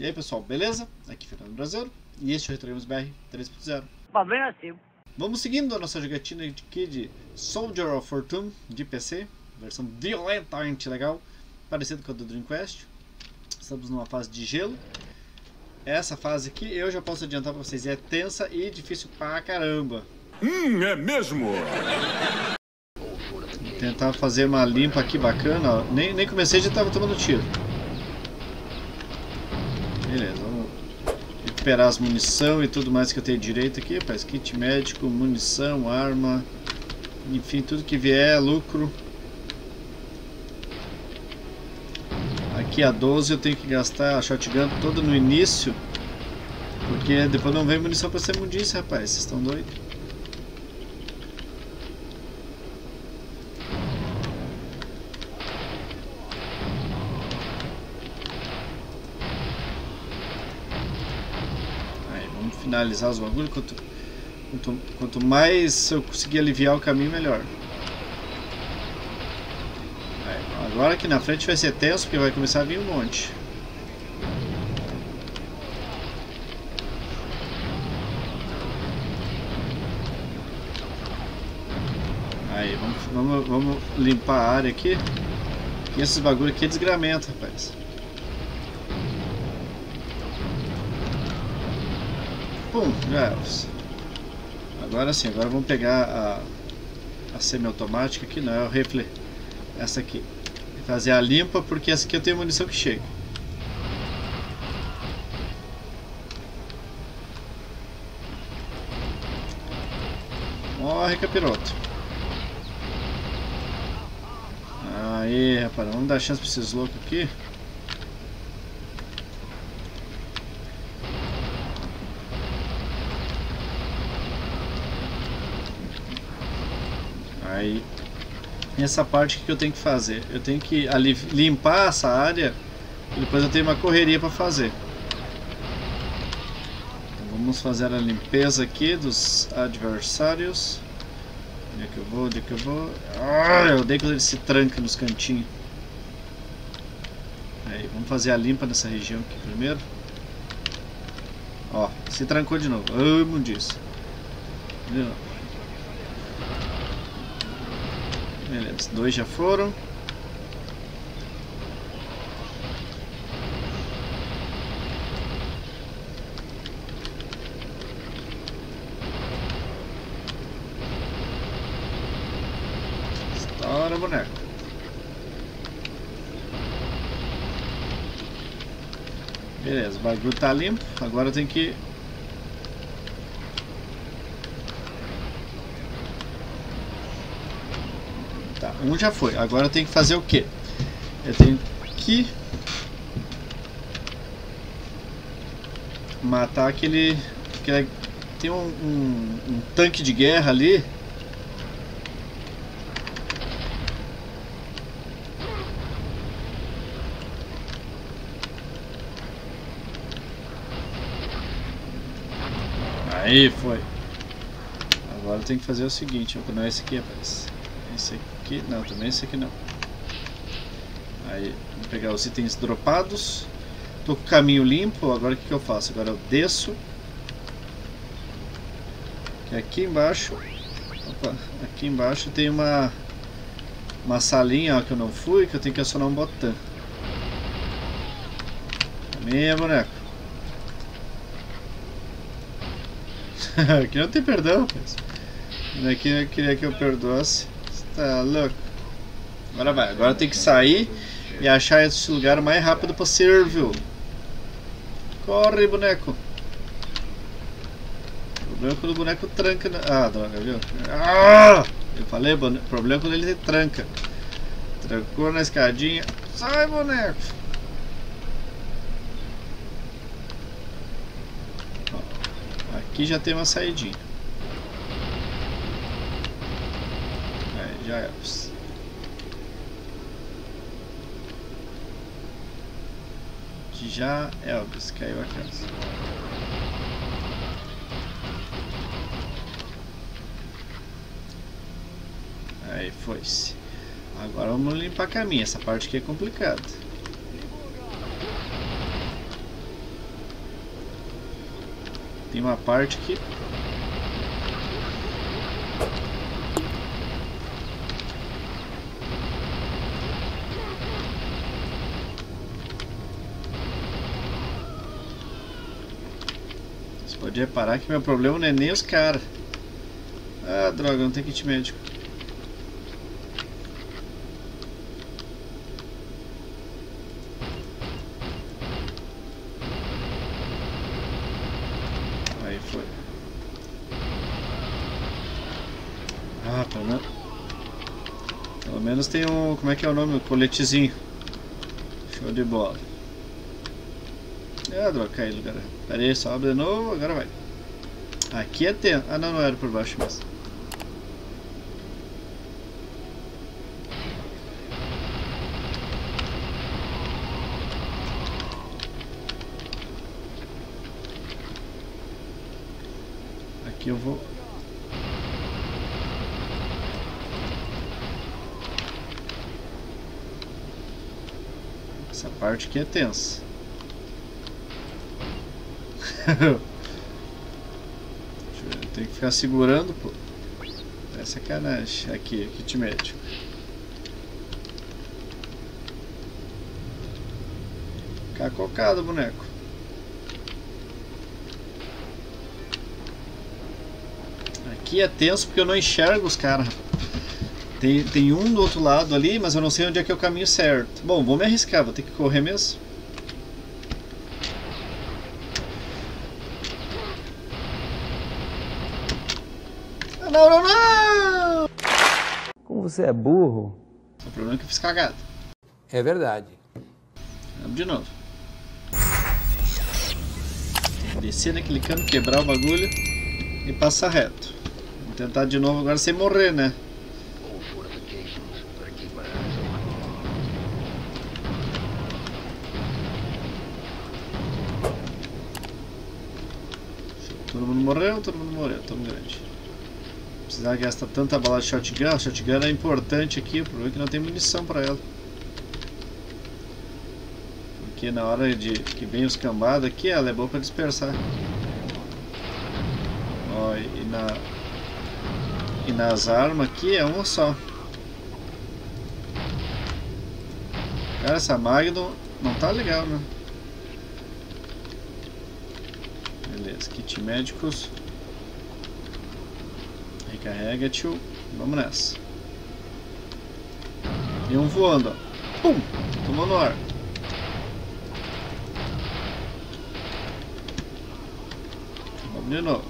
E aí pessoal, beleza? Aqui é Fernando Brasileiro e este é o Retro Games BR 3.0. Problema assim. Vamos seguindo a nossa jogatina aqui de Soldier of Fortune de PC, versão violentamente legal, parecido com a do Dreamcast. Estamos numa fase de gelo. Essa fase aqui eu já posso adiantar pra vocês, é tensa e difícil pra caramba. Hum, é mesmo? Vou tentar fazer uma limpa aqui bacana, ó. Nem, nem comecei já tava tomando tiro. Recuperar as munição e tudo mais que eu tenho direito aqui, rapaz. Kit médico, munição, arma, enfim, tudo que vier é lucro. Aqui a 12 eu tenho que gastar a shotgun toda no início, porque depois não vem munição pra ser mundice, rapaz. Vocês estão doidos? Aí, vamos finalizar os bagulhos. Quanto, quanto, quanto mais eu conseguir aliviar o caminho, melhor. Aí, agora aqui na frente vai ser tenso, porque vai começar a vir um monte. Aí, vamos, vamos, vamos limpar a área aqui. E esses bagulho aqui é desgramento, rapaz. Pum, já era. Agora sim, agora vamos pegar a, a semiautomática aqui, não é o rifle, essa aqui. Fazer a limpa, porque essa aqui eu tenho munição que chega. Morre, capiroto. Aí, rapaz, vamos dar chance pra esses loucos aqui. Aí, essa parte que eu tenho que fazer? Eu tenho que limpar essa área e depois eu tenho uma correria para fazer. Então, vamos fazer a limpeza aqui dos adversários. Onde é que eu vou? Onde é que eu vou? Ah, eu odeio quando ele se tranca nos cantinhos. Aí, vamos fazer a limpa nessa região aqui primeiro. Ó, se trancou de novo. Amo disso. Beleza, dois já foram. Estoura, boneco. Beleza, o bagulho tá limpo. Agora tenho que Tá, um já foi. Agora eu tenho que fazer o quê? Eu tenho que matar aquele. aquele tem um, um, um tanque de guerra ali. Aí foi. Agora tenho que fazer o seguinte, não é esse aqui, rapaz. Esse aqui, não, também esse aqui não. Aí, vou pegar os itens dropados. Tô com o caminho limpo, agora o que, que eu faço? Agora eu desço. E aqui embaixo, opa, aqui embaixo tem uma uma salinha ó, que eu não fui, que eu tenho que acionar um botão. Minha boneco. aqui não tem perdão, rapaz. Aqui eu queria que eu perdoasse. Tá louco. Agora vai. Agora tem que sair e achar esse lugar o mais rápido possível. Corre, boneco. O problema é quando o boneco tranca. Na... Ah, droga, viu? Ah! Eu falei, o problema é quando ele tranca. Trancou na escadinha. Sai, boneco. Aqui já tem uma saidinha. Já Elvis. De já Elvis caiu a casa. Aí foi-se. Agora vamos limpar caminho. Essa parte aqui é complicada. Tem uma parte aqui. Pode reparar que meu problema não é nem os caras. Ah, droga, não tem kit médico. Aí foi. Ah, pelo menos. Pelo menos tem um. Como é que é o nome? O coletezinho. Show de bola. Ah, droga, caiu, cara. Pera aí, sobe de novo, agora vai. Aqui é tempo. Ah, não, não era por baixo mesmo. Aqui eu vou. Essa parte aqui é tensa. Tem que ficar segurando, pô. É sacanagem. Aqui, kit médico. Ficar cocado, boneco. Aqui é tenso porque eu não enxergo os caras. Tem, tem um do outro lado ali, mas eu não sei onde é que é o caminho certo. Bom, vou me arriscar, vou ter que correr mesmo. Não, não, não! Como você é burro. O problema é que eu fiz cagada. É verdade. Vamos de novo. Descer naquele cano, quebrar o bagulho e passar reto. Vamos tentar de novo agora sem morrer, né? Todo mundo morreu, todo mundo morreu, tamo grande. Precisar gastar tanta bala de shotgun, a shotgun é importante aqui, o problema é que não tem munição pra ela. Porque na hora de que vem os cambados aqui, ela é boa pra dispersar. Ó, e na e nas armas aqui é uma só. Cara, essa Magnum não tá legal, né? Beleza, kit médicos. Recarrega, tio. Vamos nessa. E um voando, ó. Pum! Tomou no ar. Vamos de novo.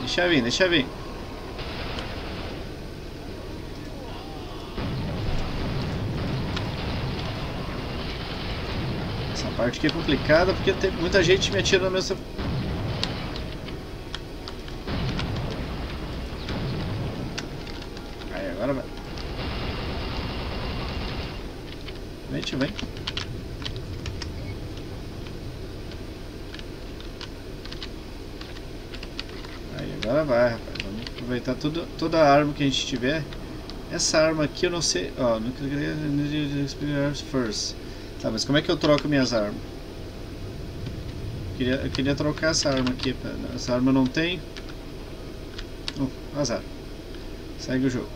Deixa vir, deixa vir. Parte aqui é complicada porque tem muita gente me atirando na mesma. Aí, agora vai. Vem, vem. Aí, agora vai, rapaz. Vamos aproveitar tudo, toda a arma que a gente tiver. Essa arma aqui eu não sei. Ó, não queria first. Tá, mas como é que eu troco minhas armas? Eu queria, eu queria trocar essa arma aqui. Essa arma não tem. Oh, azar. Segue o jogo.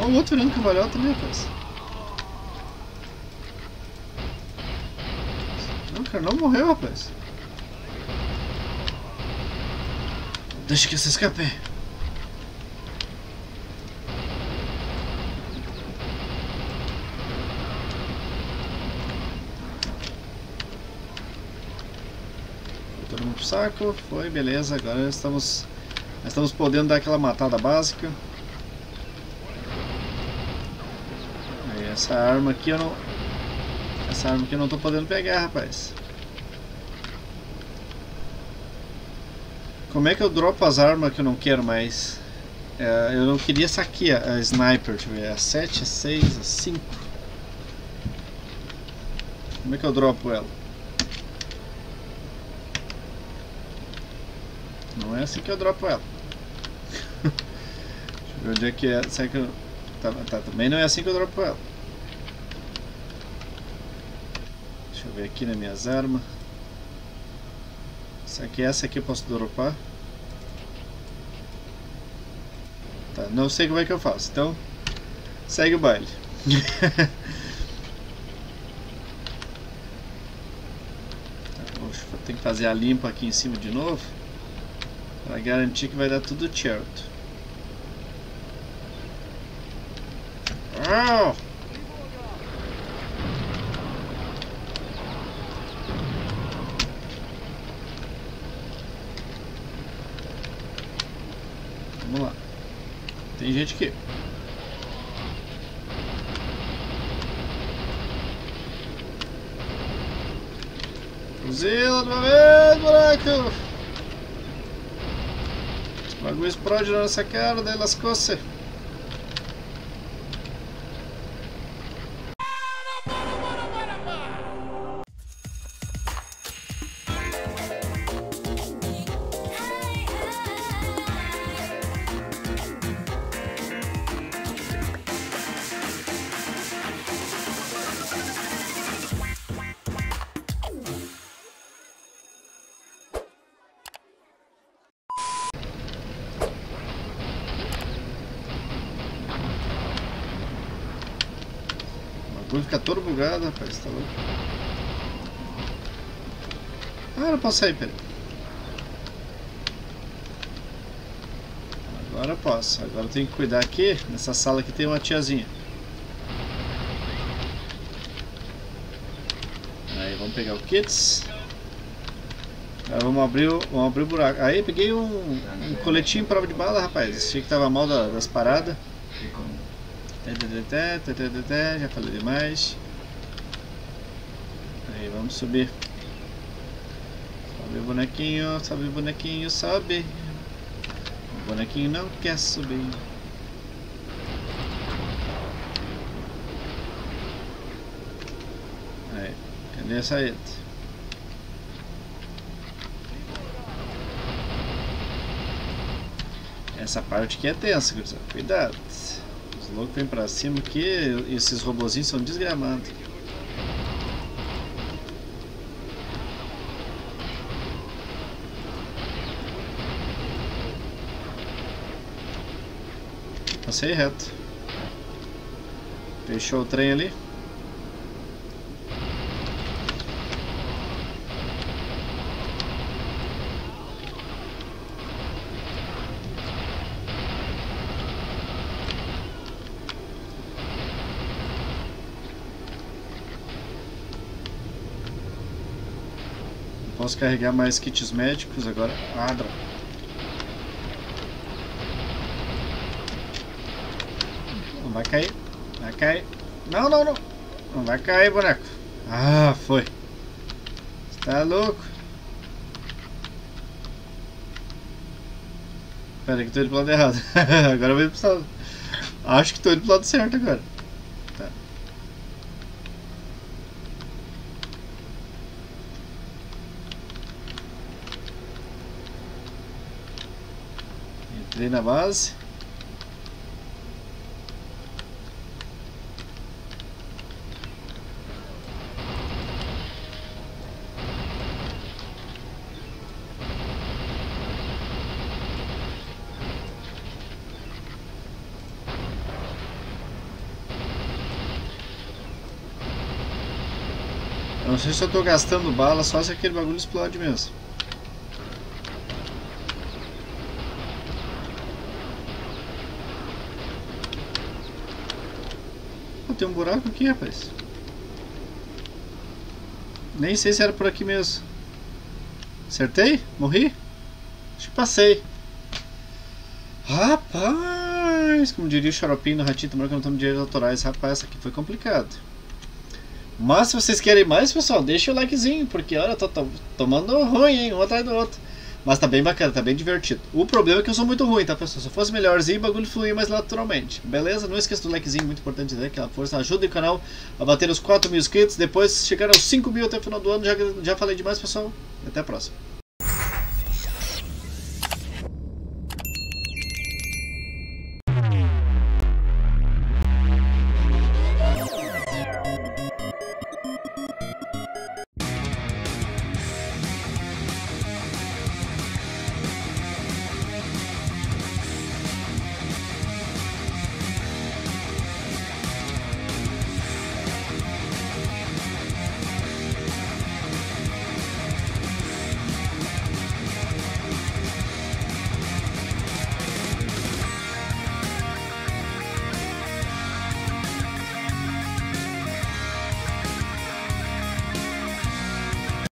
Ó, o outro virando cambalhota também, rapaz. Não, cara, não morreu, rapaz. Deixa que se escape. Pro saco. Foi, beleza. Agora estamos, estamos podendo dar aquela matada básica. Aí, essa arma aqui eu não... Essa arma aqui eu não tô podendo pegar, rapaz. Como é que eu dropo as armas que eu não quero mais? É, eu não queria essa aqui, a, a Sniper, deixa eu ver, a 7, a 6, a 5. Como é que eu dropo ela? Não é assim que eu dropo ela. deixa eu ver onde é que é. Será que eu... Tá, tá, também não é assim que eu dropo ela. Deixa eu ver aqui nas minhas armas. Essa aqui, essa aqui eu posso dropar. Tá, não sei como é que eu faço, então segue o baile. Tá, tem que fazer a limpa aqui em cima de novo para garantir que vai dar tudo certo. Vamos lá. Tem gente que Fuzila de uma vez, buraco! O bagulho explode na nossa cara, daí lascou-se. Bagulho fica todo bugado, rapaz, tá louco? Ah, não posso sair, peraí. Agora posso. Agora eu tenho que cuidar aqui. Nessa sala aqui tem uma tiazinha. Aí, vamos pegar o kits. Agora vamos abrir, o, vamos abrir o buraco. Aí, peguei um, um coletinho prova de bala, rapaz. Achei que tava mal da, das paradas. Já falei demais. Aí, vamos subir. Sobe bonequinho, sobe bonequinho, sobe. O bonequinho não quer subir. Aí, cadê a saída? Essa parte aqui é tensa, cuidado loucos vêm pra cima que esses robozinhos são desgramados. Passei reto. Fechou o trem ali. Posso carregar mais kits médicos agora. Ah, droga. Não vai cair. Vai cair. Não, não, não. Não vai cair, boneco. Ah, foi. Você tá louco? Pera que tô indo pro lado errado. agora eu vou precisar. Acho que tô indo pro lado certo agora. Entrei na base. Não sei se eu estou gastando bala só se aquele bagulho explode mesmo. Tem um buraco aqui, rapaz. Nem sei se era por aqui mesmo. Acertei? Morri? Acho que passei. Rapaz, como diria o Xaropinho no Ratinho, tomara que não estamos direitos autorais. Rapaz, essa aqui foi complicado. Mas se vocês querem mais, pessoal, deixa o likezinho, porque olha, eu tô tomando ruim, hein, um atrás do outro. Mas tá bem bacana, tá bem divertido. O problema é que eu sou muito ruim, tá pessoal? Se eu fosse melhorzinho, o bagulho fluía mais naturalmente. Beleza? Não esqueça do likezinho, muito importante, né? Aquela força ajuda o canal a bater os 4 mil inscritos. Depois chegar aos 5 mil até o final do ano. Já, já falei demais, pessoal. Até a próxima.